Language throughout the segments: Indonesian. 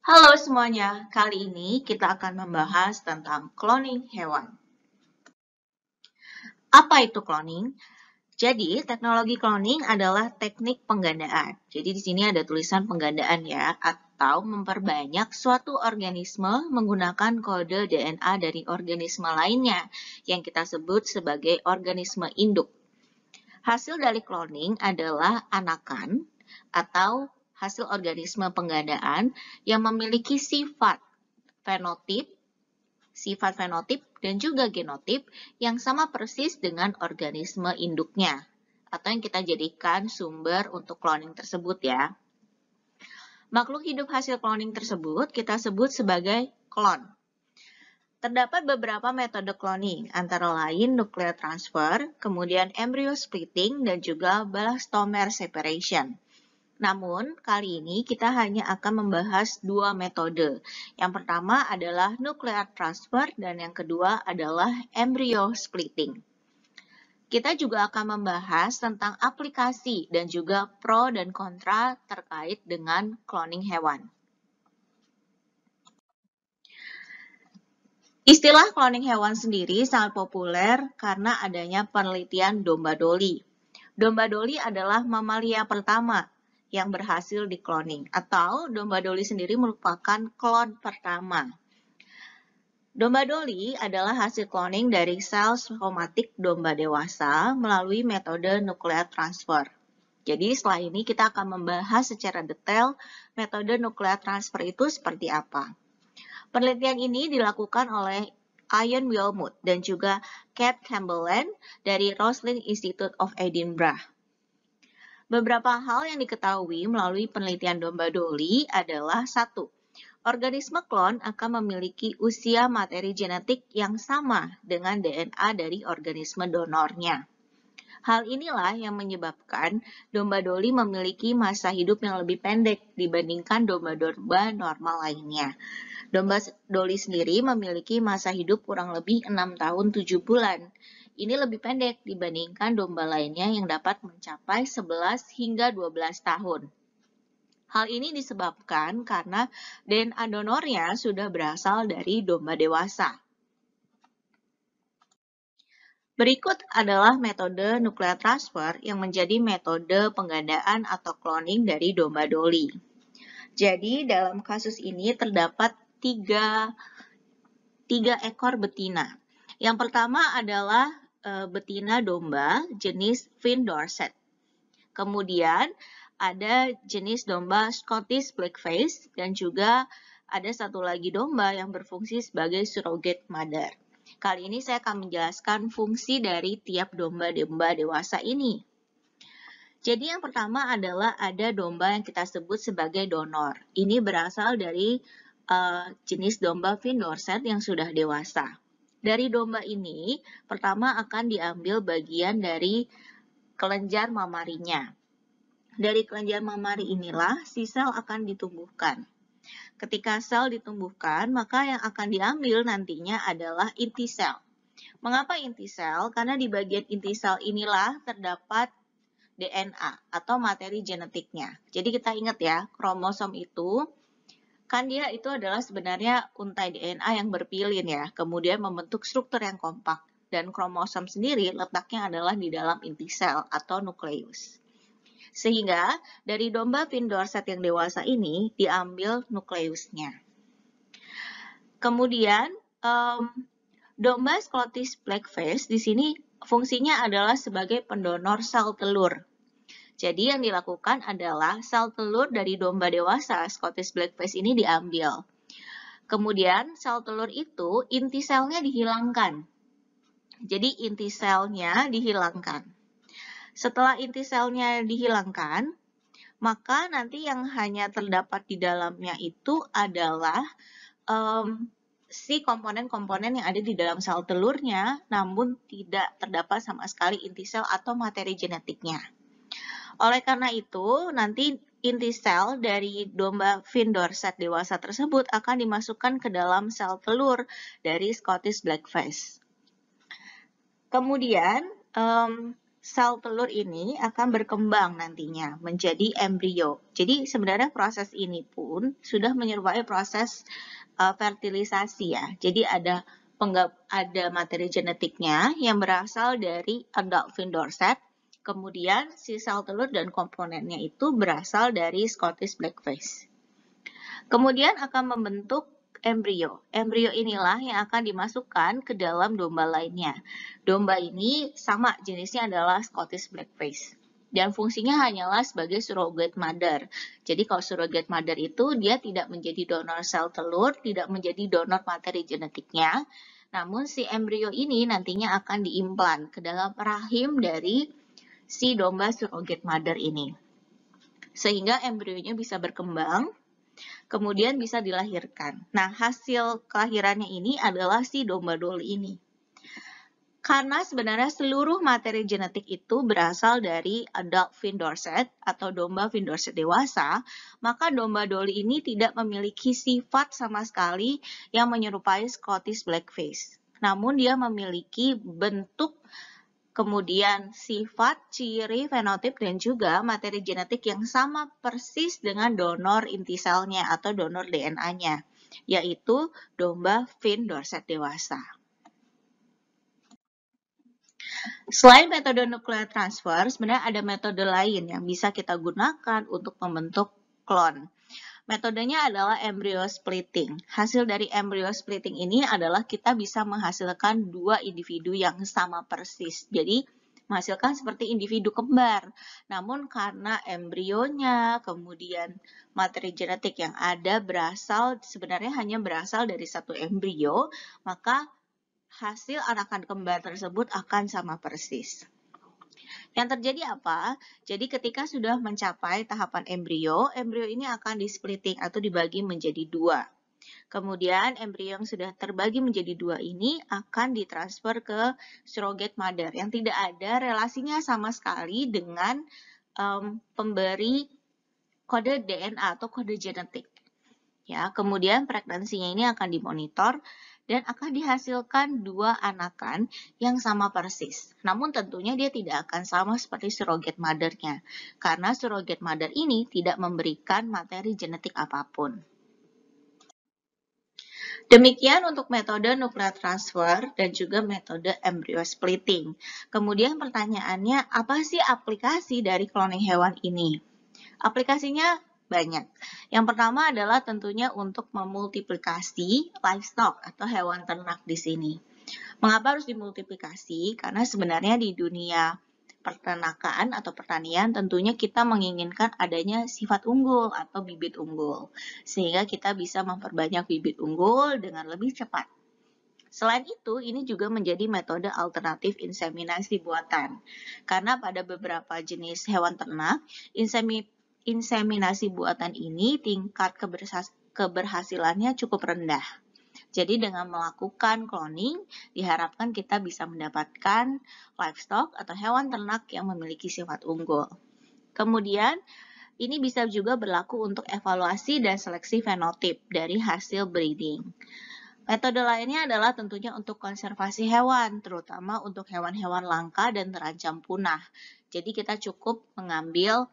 Halo semuanya, kali ini kita akan membahas tentang cloning hewan. Apa itu cloning? Jadi, teknologi cloning adalah teknik penggandaan. Jadi di sini ada tulisan penggandaan ya, atau memperbanyak suatu organisme menggunakan kode DNA dari organisme lainnya yang kita sebut sebagai organisme induk. Hasil dari cloning adalah anakan atau hasil organisme penggandaan yang memiliki sifat fenotip, sifat fenotip dan juga genotip yang sama persis dengan organisme induknya atau yang kita jadikan sumber untuk cloning tersebut ya. Makhluk hidup hasil cloning tersebut kita sebut sebagai klon. Terdapat beberapa metode cloning, antara lain nuclear transfer, kemudian embryo splitting, dan juga blastomer separation. Namun, kali ini kita hanya akan membahas dua metode. Yang pertama adalah nuclear transfer dan yang kedua adalah embryo splitting. Kita juga akan membahas tentang aplikasi dan juga pro dan kontra terkait dengan cloning hewan. Istilah cloning hewan sendiri sangat populer karena adanya penelitian domba doli. Domba doli adalah mamalia pertama yang berhasil dikloning atau domba doli sendiri merupakan klon pertama. Domba doli adalah hasil cloning dari sel somatik domba dewasa melalui metode nuclear transfer. Jadi setelah ini kita akan membahas secara detail metode nuclear transfer itu seperti apa. Penelitian ini dilakukan oleh Ian Wilmut dan juga Kate Campbellan dari Roslin Institute of Edinburgh. Beberapa hal yang diketahui melalui penelitian domba doli adalah satu, organisme klon akan memiliki usia materi genetik yang sama dengan DNA dari organisme donornya. Hal inilah yang menyebabkan domba doli memiliki masa hidup yang lebih pendek dibandingkan domba-domba normal lainnya. Domba doli sendiri memiliki masa hidup kurang lebih 6 tahun 7 bulan. Ini lebih pendek dibandingkan domba lainnya yang dapat mencapai 11 hingga 12 tahun. Hal ini disebabkan karena DNA donornya sudah berasal dari domba dewasa. Berikut adalah metode nuclear transfer yang menjadi metode penggandaan atau cloning dari domba doli. Jadi dalam kasus ini terdapat tiga, tiga ekor betina. Yang pertama adalah uh, betina domba jenis Finn Dorset. Kemudian ada jenis domba Scottish Blackface dan juga ada satu lagi domba yang berfungsi sebagai surrogate mother. Kali ini saya akan menjelaskan fungsi dari tiap domba-domba dewasa ini. Jadi yang pertama adalah ada domba yang kita sebut sebagai donor. Ini berasal dari uh, jenis domba Finn Dorset yang sudah dewasa. Dari domba ini, pertama akan diambil bagian dari kelenjar mamarinya. Dari kelenjar mamari inilah si sel akan ditumbuhkan. Ketika sel ditumbuhkan, maka yang akan diambil nantinya adalah inti sel. Mengapa inti sel? Karena di bagian inti sel inilah terdapat DNA atau materi genetiknya. Jadi kita ingat ya, kromosom itu kan dia itu adalah sebenarnya untai DNA yang berpilin ya, kemudian membentuk struktur yang kompak. Dan kromosom sendiri letaknya adalah di dalam inti sel atau nukleus. Sehingga dari domba Finn Dorset yang dewasa ini diambil nukleusnya. Kemudian um, domba Scottish Blackface di sini fungsinya adalah sebagai pendonor sel telur jadi yang dilakukan adalah sel telur dari domba dewasa Scottish Blackface ini diambil. Kemudian sel telur itu inti selnya dihilangkan. Jadi inti selnya dihilangkan. Setelah inti selnya dihilangkan, maka nanti yang hanya terdapat di dalamnya itu adalah um, si komponen-komponen yang ada di dalam sel telurnya, namun tidak terdapat sama sekali inti sel atau materi genetiknya. Oleh karena itu, nanti inti sel dari domba Finn Dorset dewasa tersebut akan dimasukkan ke dalam sel telur dari Scottish Blackface. Kemudian, um, sel telur ini akan berkembang nantinya menjadi embrio. Jadi sebenarnya proses ini pun sudah menyerupai proses uh, fertilisasi ya. Jadi ada ada materi genetiknya yang berasal dari adult fin dorset. Kemudian si sel telur dan komponennya itu berasal dari Scottish blackface. Kemudian akan membentuk embrio. Embrio inilah yang akan dimasukkan ke dalam domba lainnya. Domba ini sama jenisnya adalah Scottish Blackface. Dan fungsinya hanyalah sebagai surrogate mother. Jadi kalau surrogate mother itu dia tidak menjadi donor sel telur, tidak menjadi donor materi genetiknya. Namun si embrio ini nantinya akan diimplan ke dalam rahim dari si domba surrogate mother ini. Sehingga embrionya bisa berkembang kemudian bisa dilahirkan. Nah, hasil kelahirannya ini adalah si domba doli ini. Karena sebenarnya seluruh materi genetik itu berasal dari adult fin dorset atau domba fin dorset dewasa, maka domba doli ini tidak memiliki sifat sama sekali yang menyerupai Scottish Blackface. Namun dia memiliki bentuk kemudian sifat, ciri, fenotip, dan juga materi genetik yang sama persis dengan donor inti selnya atau donor DNA-nya, yaitu domba fin dorset dewasa. Selain metode nuklear transfer, sebenarnya ada metode lain yang bisa kita gunakan untuk membentuk klon. Metodenya adalah embryo splitting. Hasil dari embryo splitting ini adalah kita bisa menghasilkan dua individu yang sama persis. Jadi, menghasilkan seperti individu kembar. Namun karena embrionya, kemudian materi genetik yang ada berasal sebenarnya hanya berasal dari satu embrio, maka hasil anakan kembar tersebut akan sama persis. Yang terjadi apa? Jadi ketika sudah mencapai tahapan embrio, embrio ini akan displitting atau dibagi menjadi dua. Kemudian embrio yang sudah terbagi menjadi dua ini akan ditransfer ke surrogate mother yang tidak ada relasinya sama sekali dengan um, pemberi kode DNA atau kode genetik. Ya, kemudian pregnansinya ini akan dimonitor dan akan dihasilkan dua anakan yang sama persis. Namun tentunya dia tidak akan sama seperti surrogate mother-nya, karena surrogate mother ini tidak memberikan materi genetik apa pun. Demikian untuk metode nuclear transfer dan juga metode embryo splitting. Kemudian pertanyaannya, apa sih aplikasi dari cloning hewan ini? Aplikasinya banyak. Yang pertama adalah tentunya untuk memultiplikasi livestock atau hewan ternak di sini. Mengapa harus dimultiplikasi? Karena sebenarnya di dunia peternakan atau pertanian tentunya kita menginginkan adanya sifat unggul atau bibit unggul sehingga kita bisa memperbanyak bibit unggul dengan lebih cepat. Selain itu, ini juga menjadi metode alternatif inseminasi buatan. Karena pada beberapa jenis hewan ternak, insemi inseminasi buatan ini tingkat keberhasilannya cukup rendah. Jadi dengan melakukan cloning, diharapkan kita bisa mendapatkan livestock atau hewan ternak yang memiliki sifat unggul. Kemudian, ini bisa juga berlaku untuk evaluasi dan seleksi fenotip dari hasil breeding. Metode lainnya adalah tentunya untuk konservasi hewan, terutama untuk hewan-hewan langka dan terancam punah. Jadi kita cukup mengambil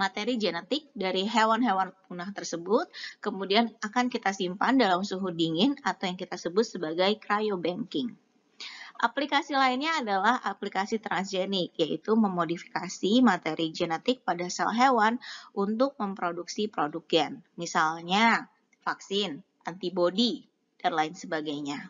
materi genetik dari hewan-hewan punah tersebut, kemudian akan kita simpan dalam suhu dingin atau yang kita sebut sebagai cryobanking. Aplikasi lainnya adalah aplikasi transgenik, yaitu memodifikasi materi genetik pada sel hewan untuk memproduksi produk gen. Misalnya, vaksin, antibodi, dan lain sebagainya.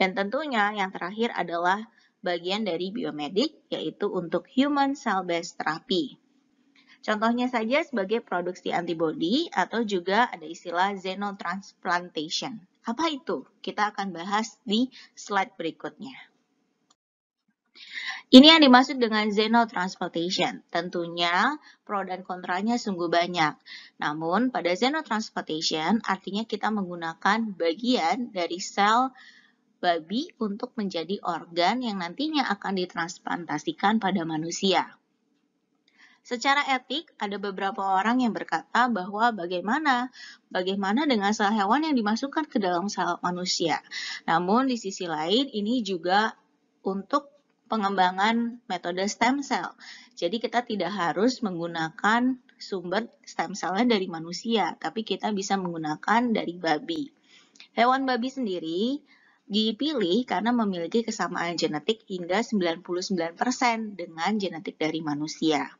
Dan tentunya yang terakhir adalah bagian dari biomedik, yaitu untuk human cell-based therapy. Contohnya saja sebagai produksi antibodi atau juga ada istilah xenotransplantation. Apa itu? Kita akan bahas di slide berikutnya. Ini yang dimaksud dengan xenotransplantation. Tentunya pro dan kontranya sungguh banyak. Namun pada xenotransplantation artinya kita menggunakan bagian dari sel babi untuk menjadi organ yang nantinya akan ditransplantasikan pada manusia. Secara etik, ada beberapa orang yang berkata bahwa bagaimana bagaimana dengan sel hewan yang dimasukkan ke dalam sel manusia. Namun di sisi lain ini juga untuk pengembangan metode stem cell. Jadi kita tidak harus menggunakan sumber stem cell-nya dari manusia, tapi kita bisa menggunakan dari babi. Hewan babi sendiri dipilih karena memiliki kesamaan genetik hingga 99% dengan genetik dari manusia.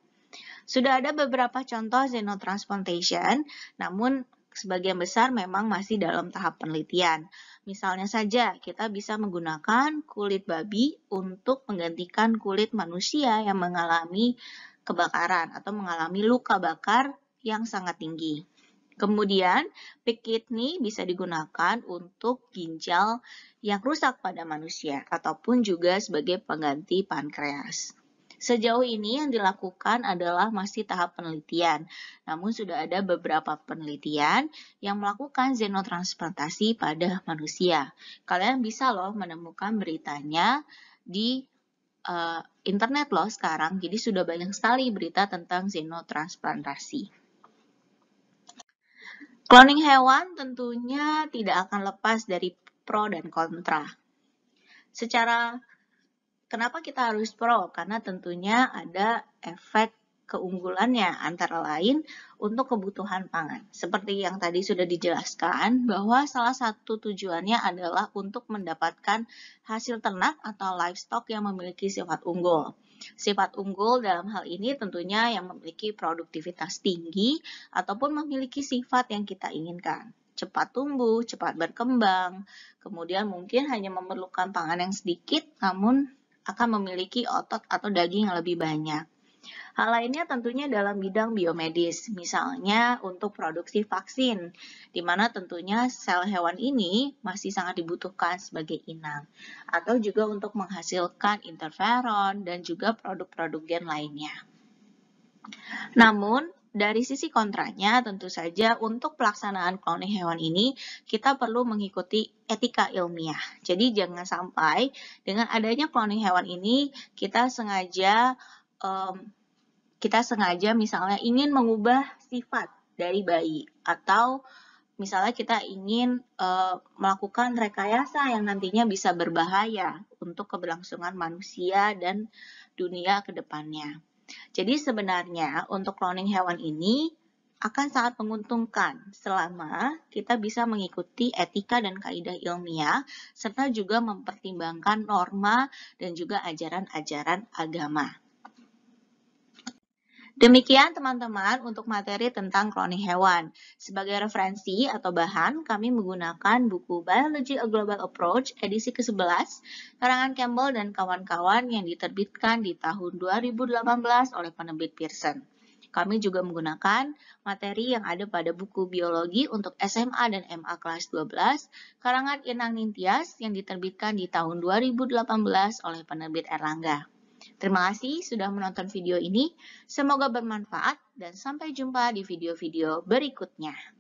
Sudah ada beberapa contoh xenotransplantation, namun sebagian besar memang masih dalam tahap penelitian. Misalnya saja, kita bisa menggunakan kulit babi untuk menggantikan kulit manusia yang mengalami kebakaran atau mengalami luka bakar yang sangat tinggi. Kemudian, pig kidney bisa digunakan untuk ginjal yang rusak pada manusia ataupun juga sebagai pengganti pankreas. Sejauh ini yang dilakukan adalah masih tahap penelitian, namun sudah ada beberapa penelitian yang melakukan xenotransplantasi pada manusia. Kalian bisa loh menemukan beritanya di uh, internet loh sekarang, jadi sudah banyak sekali berita tentang xenotransplantasi. Cloning hewan tentunya tidak akan lepas dari pro dan kontra. Secara Kenapa kita harus pro? Karena tentunya ada efek keunggulannya antara lain untuk kebutuhan pangan. Seperti yang tadi sudah dijelaskan bahwa salah satu tujuannya adalah untuk mendapatkan hasil ternak atau livestock yang memiliki sifat unggul. Sifat unggul dalam hal ini tentunya yang memiliki produktivitas tinggi ataupun memiliki sifat yang kita inginkan cepat tumbuh, cepat berkembang, kemudian mungkin hanya memerlukan pangan yang sedikit, namun akan memiliki otot atau daging yang lebih banyak. Hal lainnya tentunya dalam bidang biomedis, misalnya untuk produksi vaksin, di mana tentunya sel hewan ini masih sangat dibutuhkan sebagai inang, atau juga untuk menghasilkan interferon dan juga produk-produk gen lainnya. Namun, dari sisi kontranya, tentu saja untuk pelaksanaan cloning hewan ini, kita perlu mengikuti etika ilmiah. Jadi jangan sampai dengan adanya cloning hewan ini, kita sengaja um, kita sengaja misalnya ingin mengubah sifat dari bayi atau misalnya kita ingin uh, melakukan rekayasa yang nantinya bisa berbahaya untuk keberlangsungan manusia dan dunia ke depannya. Jadi sebenarnya untuk cloning hewan ini akan sangat menguntungkan selama kita bisa mengikuti etika dan kaidah ilmiah serta juga mempertimbangkan norma dan juga ajaran-ajaran agama. Demikian teman-teman untuk materi tentang cloning hewan. Sebagai referensi atau bahan, kami menggunakan buku Biology A Global Approach edisi ke-11 karangan Campbell dan kawan-kawan yang diterbitkan di tahun 2018 oleh penerbit Pearson. Kami juga menggunakan materi yang ada pada buku biologi untuk SMA dan MA kelas 12 karangan Inang Nintias yang diterbitkan di tahun 2018 oleh penerbit Erlangga. Terima kasih sudah menonton video ini. Semoga bermanfaat dan sampai jumpa di video-video berikutnya.